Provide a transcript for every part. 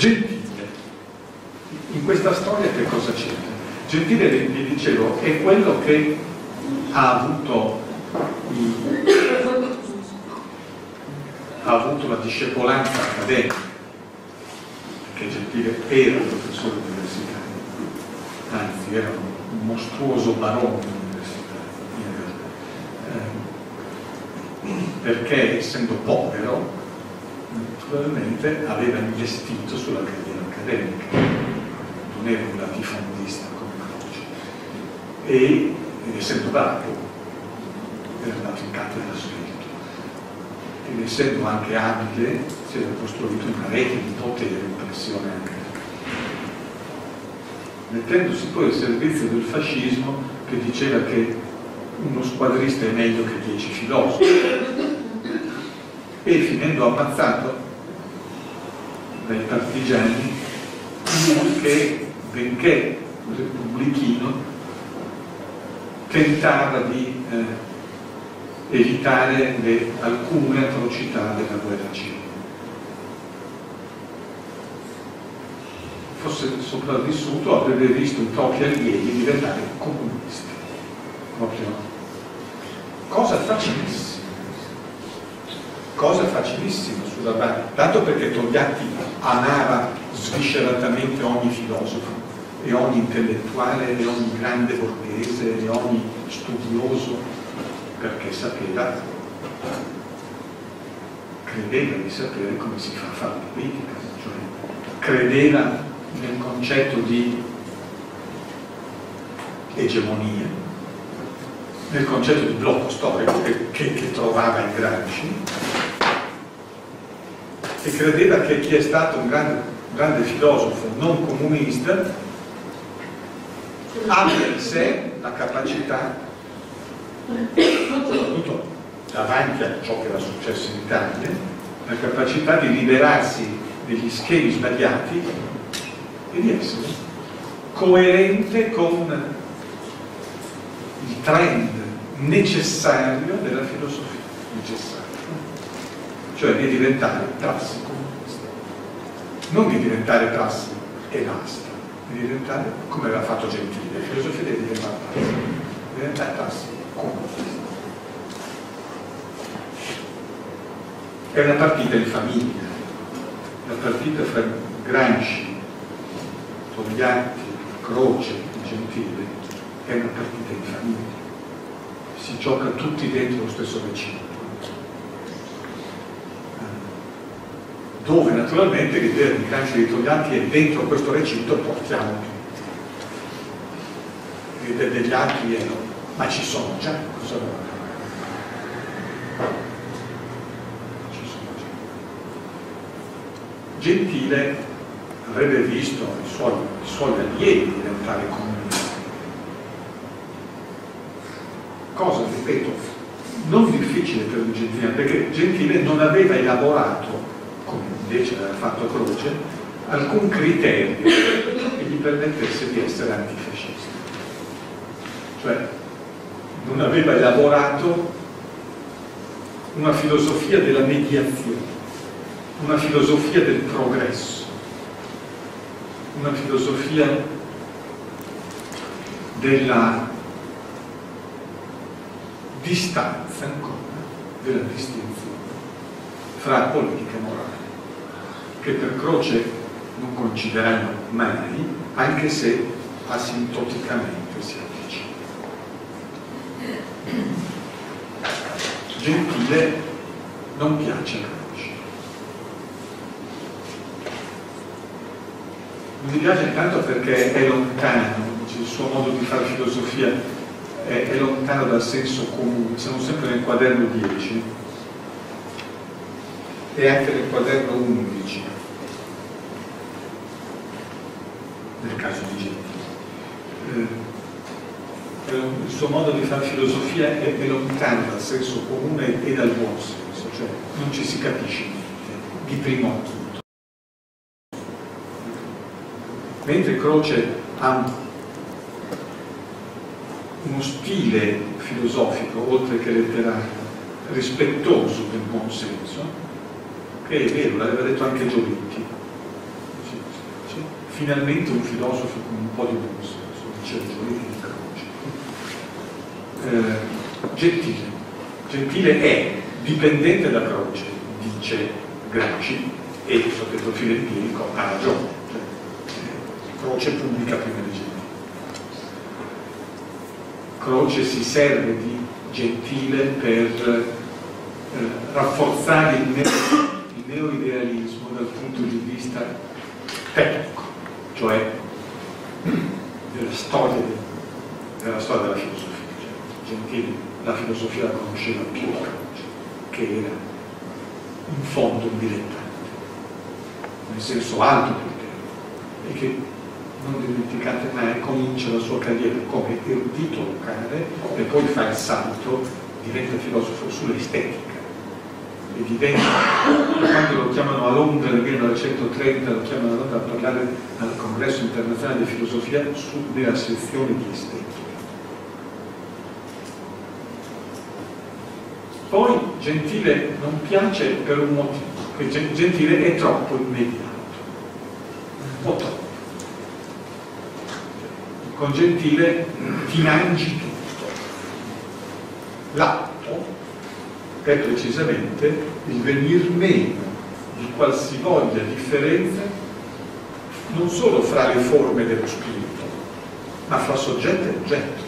Gentile. In questa storia che cosa c'è? Gentile, vi dicevo, è quello che ha avuto, ha avuto la discepolanza accademica, perché Gentile era un professore universitario, anzi era un mostruoso barone universitario, in realtà. Eh, perché essendo povero, naturalmente aveva investito sulla carriera accademica, non era un latifondista come Croce, e essendo bravo era andato in cattedra spirito ed essendo anche abile si era costruito una rete di potere e pressione anche. Mettendosi poi al servizio del fascismo che diceva che uno squadrista è meglio che dieci filosofi e finendo ammazzato dai partigiani che benché repubblichino tentava di eh, evitare le, alcune atrocità della guerra civile. Fosse sopravvissuto avrebbe visto i propri allievi diventare comunisti. Proprio cosa facilissima. Cosa facilissima sulla base. Tanto perché Togliatti amava svisceratamente ogni filosofo e ogni intellettuale e ogni grande borghese e ogni studioso perché sapeva credeva di sapere come si fa a fare politica cioè credeva nel concetto di egemonia nel concetto di blocco storico che, che, che trovava in Gramsci e credeva che chi è stato un grande, grande filosofo non comunista abbia in sé la capacità, soprattutto davanti a ciò che era successo in Italia, la capacità di liberarsi degli schemi sbagliati e di essere coerente con il trend necessario della filosofia, necessario, cioè di diventare comunista, non di diventare prassi e basta di diventare come aveva fatto Gentile, la filosofia deve diventare tassi, diventare tassi comunista. È una partita in famiglia, la partita fra Gramsci, Togliatti, Croce, Gentile, è una partita in famiglia. Si gioca tutti dentro lo stesso recinto. Dove naturalmente l'idea di Gramsci di Togliatti è dentro questo recinto portiamo. L'idea degli altri è no, ma ci sono già, cosa vuole? Gentile avrebbe visto i suoi, i suoi allievi diventare comunisti. Cosa, ripeto, non difficile per un Gentile, perché Gentile non aveva elaborato invece aveva fatto Croce, alcun criterio che gli permettesse di essere antifascista. Cioè, non aveva elaborato una filosofia della mediazione, una filosofia del progresso, una filosofia della distanza ancora, della distinzione fra politica e morale che per Croce non coincideranno mai, anche se asintoticamente si avvicina. Gentile non piace a Croce. Non mi piace intanto perché è lontano, il suo modo di fare filosofia è, è lontano dal senso comune, siamo sempre nel quaderno 10 e anche nel quaderno 11 nel caso di Gentile. Eh, il suo modo di fare filosofia è, è lontano dal senso comune e dal buon senso, cioè non ci si capisce niente, di primo acchito. Mentre Croce ha uno stile filosofico, oltre che letterario, rispettoso del buon senso, che è vero, l'aveva detto anche Giolitti, finalmente un filosofo con un po' di buon senso, dice Giorgio di Croce. Eh, gentile. Gentile è dipendente da Croce, dice Gramsci, e sotto il profilo empirico ha ragione. Cioè, Croce pubblica prima di Gentile. Croce si serve di Gentile per eh, rafforzare il, neo, il neoidealismo dal punto di vista tecnico, cioè della storia, de, della, storia della filosofia. Gentile la filosofia la conosceva Croce, che era in fondo un dilettante, nel senso alto del termine, e che non dimenticate mai, comincia la sua carriera come erudito locale e poi fa il salto, diventa filosofo sull'estetica e diventa, quando lo chiamano a Londra nel 1930, lo chiamano a Londra a parlare al congresso internazionale di filosofia sulla sezione di estetica. Poi Gentile non piace per un motivo, Gentile è troppo immediato, un po' troppo. Con Gentile ti mangi tutto. L'atto è precisamente il venir meno di qualsivoglia differenza non solo fra le forme dello spirito, ma fra soggetto e oggetto.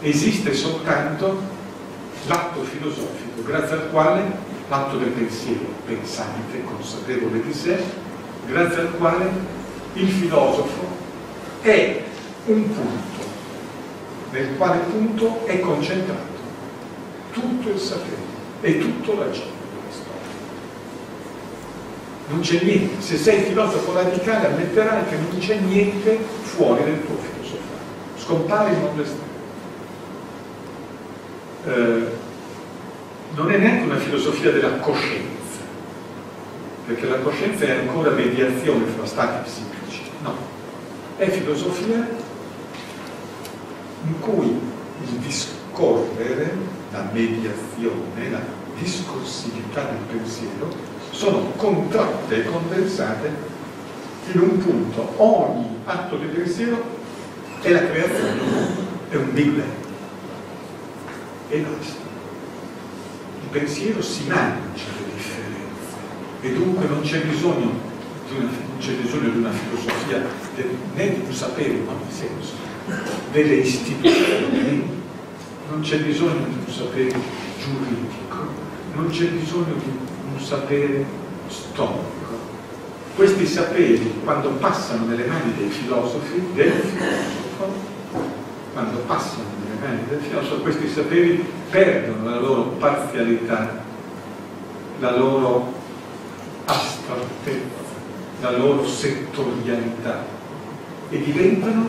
Esiste soltanto l'atto filosofico, grazie al quale l'atto del pensiero pensante, consapevole di sé, grazie al quale il filosofo è un punto, nel quale punto è concentrato tutto il sapere e tutto l'agire della storia. Non c'è niente, se sei filosofo radicale ammetterai che non c'è niente fuori del tuo filosofare, scompare il mondo esterno. Eh, non è neanche una filosofia della coscienza, perché la coscienza è ancora mediazione fra stati psichici, no, è filosofia in cui il discorrere la mediazione, la discorsività del pensiero, sono contratte e condensate in un punto. Ogni atto di pensiero è la creazione di un mondo, è un Big Bang. E basta. Pensiero si mangia le differenze e dunque non c'è bisogno bisogno di una filosofia né di un sapere, ma nel senso delle istituzioni non c'è bisogno di un sapere giuridico, non c'è bisogno di un sapere storico. Questi saperi, quando passano nelle mani dei filosofi, del filosofo, quando passano nelle mani del filosofo, questi saperi perdono la loro parzialità, la loro astrattezza, la loro settorialità e diventano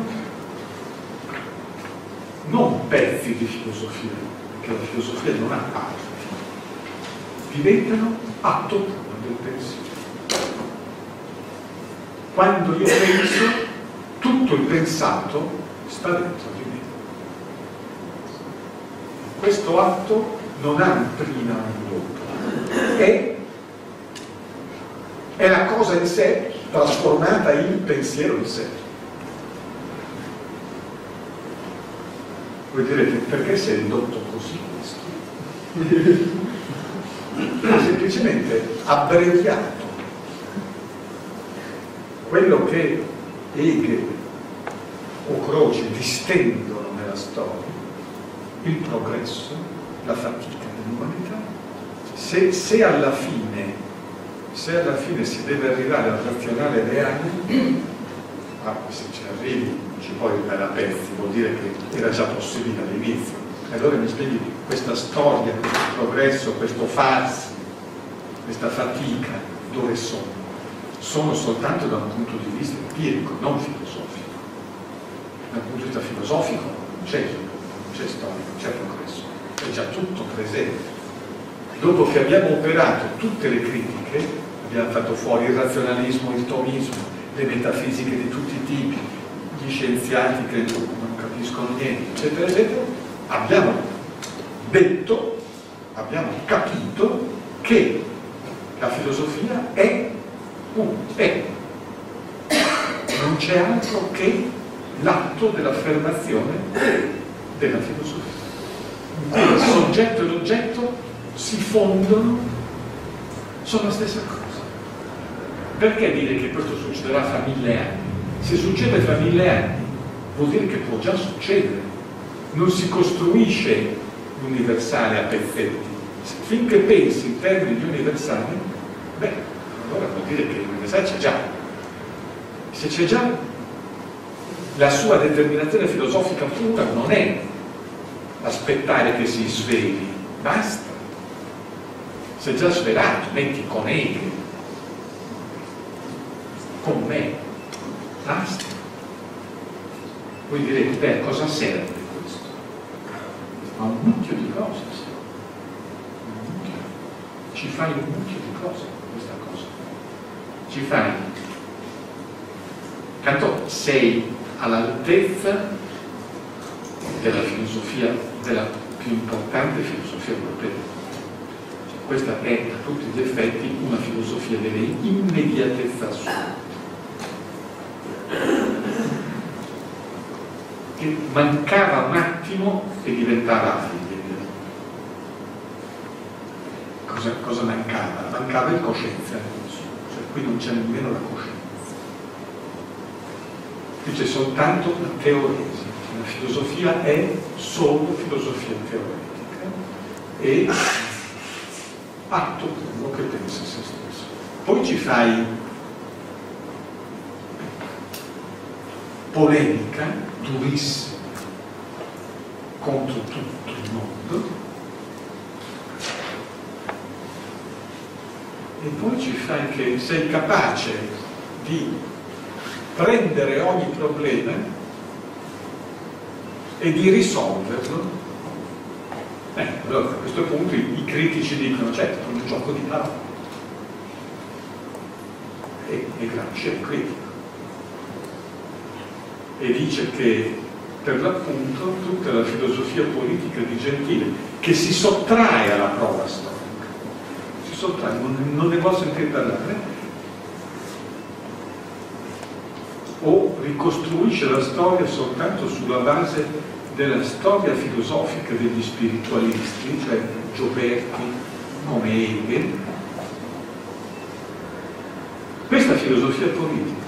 non pezzi di filosofia, perché la filosofia non ha parti, diventano atto puro del pensiero. Quando io penso, tutto il pensato sta dentro di me. Questo atto non ha un prima o un dopo, è, è la cosa in sé trasformata in pensiero in sé. Voi direte, perché sei ridotto così questo? semplicemente abbreviato quello che Hegel o Croce distendono nella storia, il progresso, la fatica dell'umanità, se, se, alla fine, se alla fine si deve arrivare al razionale reale, ah, se ci arrivi ci puoi arrivare a pezzi, vuol dire che era già possibile all'inizio. Allora mi spieghi questa storia, questo progresso, questo farsi, questa fatica, dove sono? Sono soltanto da un punto di vista empirico, non filosofico. Dal punto di vista filosofico non c'è storia, c'è progresso, è già tutto presente. Dopo che abbiamo operato tutte le critiche, abbiamo fatto fuori il razionalismo, il tomismo, le metafisiche di tutti i tipi, gli scienziati che non capiscono niente, eccetera, eccetera, abbiamo detto, abbiamo capito che la filosofia è un, è non c'è altro che l'atto dell'affermazione della filosofia. Il soggetto e l'oggetto si fondono, sono la stessa cosa. Perché dire che questo succederà fra mille anni? Se succede fra mille anni, vuol dire che può già succedere. Non si costruisce l'universale a pezzetti. Finché pensi in termini di universale, beh, allora vuol dire che l'universale c'è già. Se c'è già, la sua determinazione filosofica pura non è aspettare che si sveli, basta. È già svelato, metti con Hegel, con me, basta. Voi direte, beh, cosa serve questo? Ma un mucchio di cose Ci fai un mucchio di cose questa cosa. Ci fai. Tanto sei all'altezza della filosofia, della più importante filosofia europea. Cioè, questa è a tutti gli effetti una filosofia dell'immediatezza assoluta. che mancava un attimo e diventava Heidegger. Cosa, cosa mancava? Mancava il coscienzialismo, cioè qui non c'è nemmeno la coscienza. Qui c'è soltanto la teoria, la filosofia è solo filosofia teoretica. E atto quello che pensa se stesso. Poi ci fai polemica durissima contro tutto il mondo. E poi ci fai che sei capace di prendere ogni problema e di risolverlo. Eh, allora a questo punto i, i critici dicono certo è un gioco di parole. E, e Gramsci è critico. E dice che per l'appunto tutta la filosofia politica di Gentile che si sottrae alla prova storica, si sottrae, non, non ne vuole sentire parlare, o ricostruisce la storia soltanto sulla base della storia filosofica degli spiritualisti, cioè Gioberti, come Hegel. Questa filosofia politica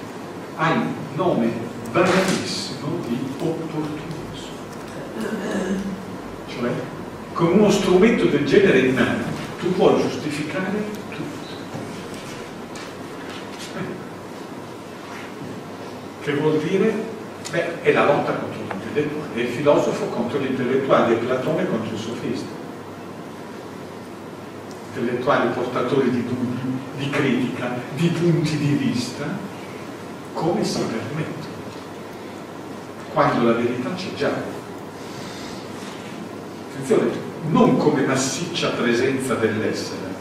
ha il nome banalissimo di opportunismo. Cioè, con uno strumento del genere in mano, tu puoi giustificare tutto. Che vuol dire? Beh, è la lotta contro l'intellettuale, è il filosofo contro l'intellettuale, è Platone contro il sofista. Intellettuali portatori di dubbi, di critica, di punti di vista, come si permettono? quando la verità c'è già. Attenzione, non come massiccia presenza dell'essere,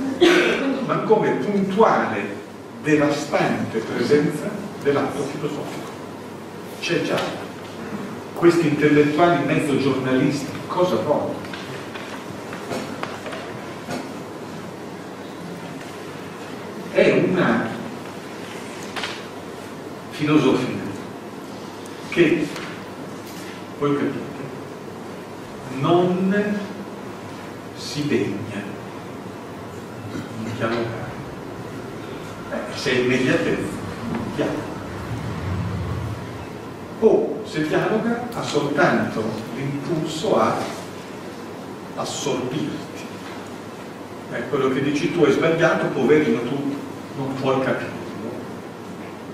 ma come puntuale, devastante presenza dell'atto filosofico. C'è già. Questi intellettuali mezzo giornalisti cosa vogliono? È una filosofia che voi capite, non si degna di dialogare. Eh, se è immediatezza, dialoga. O se dialoga ha soltanto l'impulso a assorbirti. Eh, quello che dici tu è sbagliato, poverino tu non puoi capire.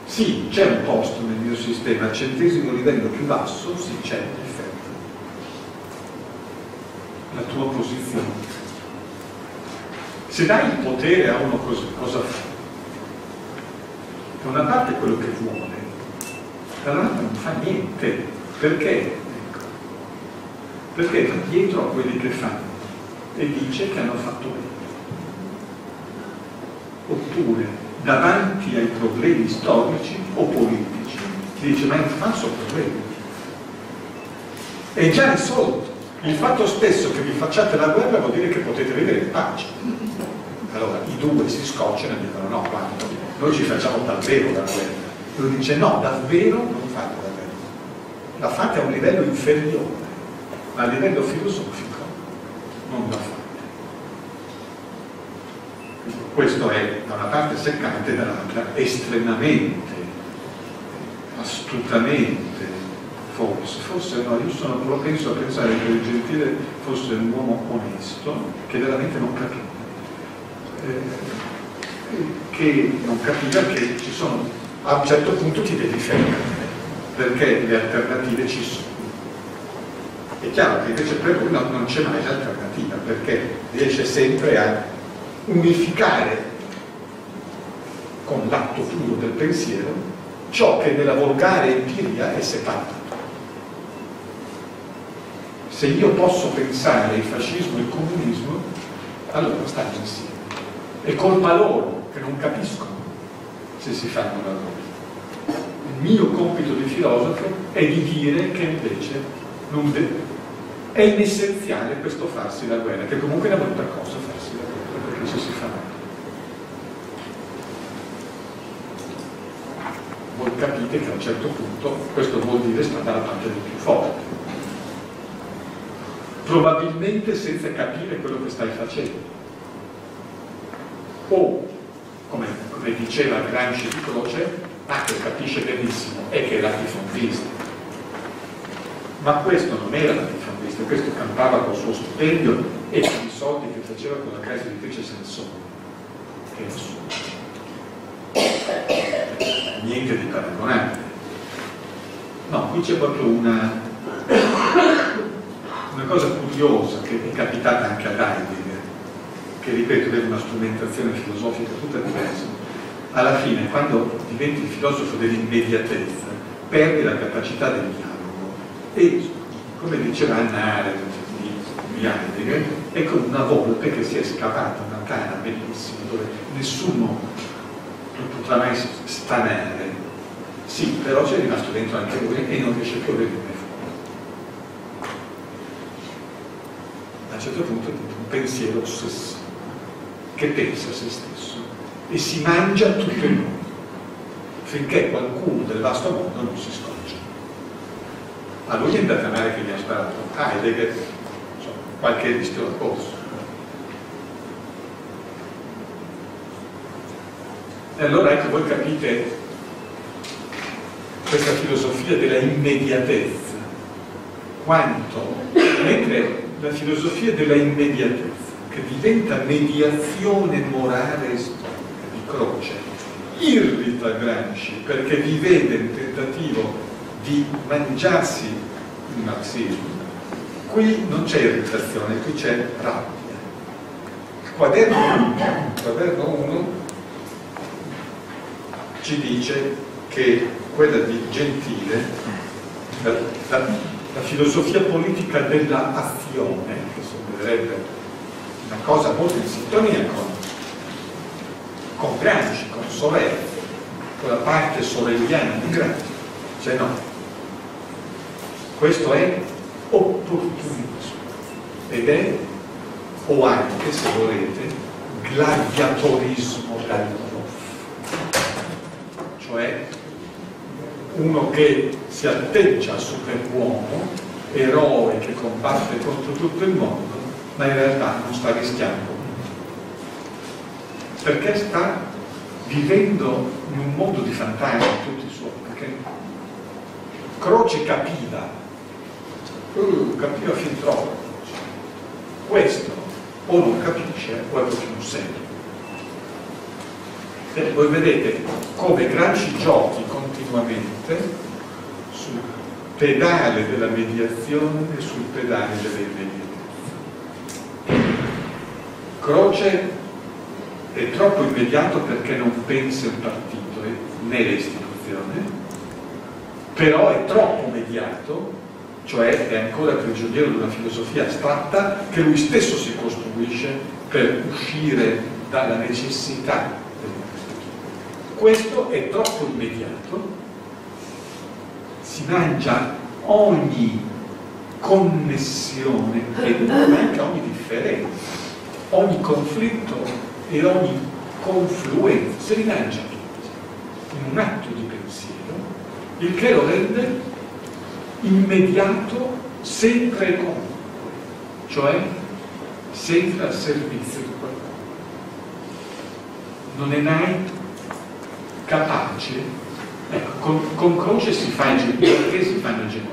Sì, c'è un posto nel mio sistema, al centesimo livello più basso, sì, c'è in effetti. La tua posizione. Se dai il potere a uno cosa, cosa fa? Da una parte quello che vuole, dall'altra fa niente. Perché? Perché va dietro a quelli che fanno e dice che hanno fatto bene. Oppure davanti ai problemi storici o politici. Dice, ma è un falso problema. È già risolto. Il fatto stesso che vi facciate la guerra vuol dire che potete vivere in pace. Allora i due si scocciano e dicono no, quando noi ci facciamo davvero la guerra. Lui dice no, davvero non fate. La fate a un livello inferiore, ma a livello filosofico non la fate. Questo è da una parte seccante, dall'altra estremamente, astutamente forse, forse no, io sono propenso a pensare che il Gentile fosse un uomo onesto che veramente non capiva. Eh, che non capiva che ci sono, a un certo punto ti devi fermare, perché le alternative ci sono. È chiaro che invece per lui non, c'è mai l'alternativa, perché riesce sempre a unificare con l'atto puro del pensiero ciò che nella volgare empiria è separato. Se io posso pensare il fascismo e il comunismo, allora stanno insieme. È colpa loro che non capiscono se si fanno la loro. Mio compito di filosofo è di dire che invece non deve. È inessenziale questo farsi la guerra, che comunque è una brutta cosa farsi la guerra, perché ci si fa. Voi capite che a un certo punto questo vuol dire stare dalla parte del più forte. Probabilmente senza capire quello che stai facendo. O come, come diceva Gramsci di Croce, ah, che capisce benissimo, è che è latifondista. Ma questo non era latifondista, questo campava col suo stipendio e con i soldi che faceva con la casa editrice Sansone, che è assurdo. Niente di paragonabile. No, qui c'è proprio una, una cosa curiosa che è capitata anche a Heidegger che ripeto è una strumentazione filosofica tutta diversa, alla fine quando diventi il filosofo dell'immediatezza perdi la capacità del dialogo. E come diceva Anna di Heidegger è come una volpe che si è scavata una tana bellissima dove nessuno lo potrà mai stanare sì, però c'è rimasto dentro anche lui e non riesce più a venire fuori. A un certo punto è un pensiero ossessivo. Che pensa a se stesso e si mangia tutto il mondo finché qualcuno del vasto mondo non si scorge. A lui è andata male che gli ha sparato Heidegger, insomma, qualche rischio da corso. E allora ecco, voi capite questa filosofia della immediatezza, quanto, mentre la filosofia della immediatezza che diventa mediazione morale Croce, irrita Gramsci perché vi vede il tentativo di mangiarsi il marxismo. Qui non c'è irritazione, qui c'è rabbia. Il quaderno 1, il quaderno 1 ci dice che quella di Gentile, la, la, la filosofia politica dell'azione, che sembrerebbe una cosa molto in sintonia con, con Gramsci, con Sorel, con la parte sorelliana di Gramsci. Cioè no, questo è opportunismo ed è, o anche, se volete, gladiatorismo dal. Cioè uno che si atteggia a superuomo, eroe che combatte contro tutto il mondo, ma in realtà non sta rischiando perché sta vivendo in un mondo di fantasmi tutti i suoi perché Croce capiva uh, capiva fin troppo. Questo o non capisce o è proprio un serio e voi vedete come Gramsci giochi continuamente sul pedale della mediazione e sul pedale dell'immediatezza Croce è troppo immediato perché non pensa il partito né le istituzioni, però è troppo mediato, cioè è ancora prigioniero di una filosofia astratta che lui stesso si costruisce per uscire dalla necessità dell'investitura. Questo è troppo immediato, si mangia ogni connessione e anche ogni differenza ogni conflitto e ogni confluenza, mangia tutti. in un atto di pensiero, il che lo rende immediato, sempre comodo, cioè sempre al servizio di qualcuno. Non è mai capace, ecco, con, con Croce si fa i gentili, perché si fanno i gentili?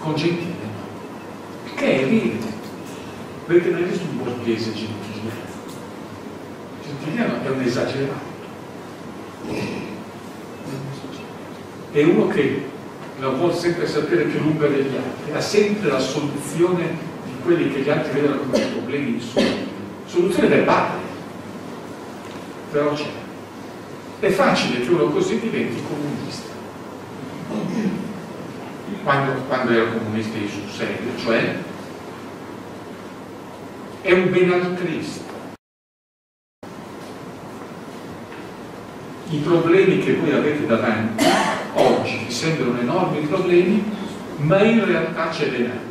Con Gentile no, che è evidente, perché non è visto un borghese gentile, gentiliano è un esagerato è uno che non vuole sempre sapere più lunga degli altri, ha sempre la soluzione di quelli che gli altri vedono come problemi insolubili. Soluzione verbale, però c'è. È facile che uno così diventi comunista. Quando, quando era comunista io sul serio, cioè è un benaltrista. I problemi che voi avete davanti oggi vi sembrano enormi problemi, ma in realtà ce n'è altro.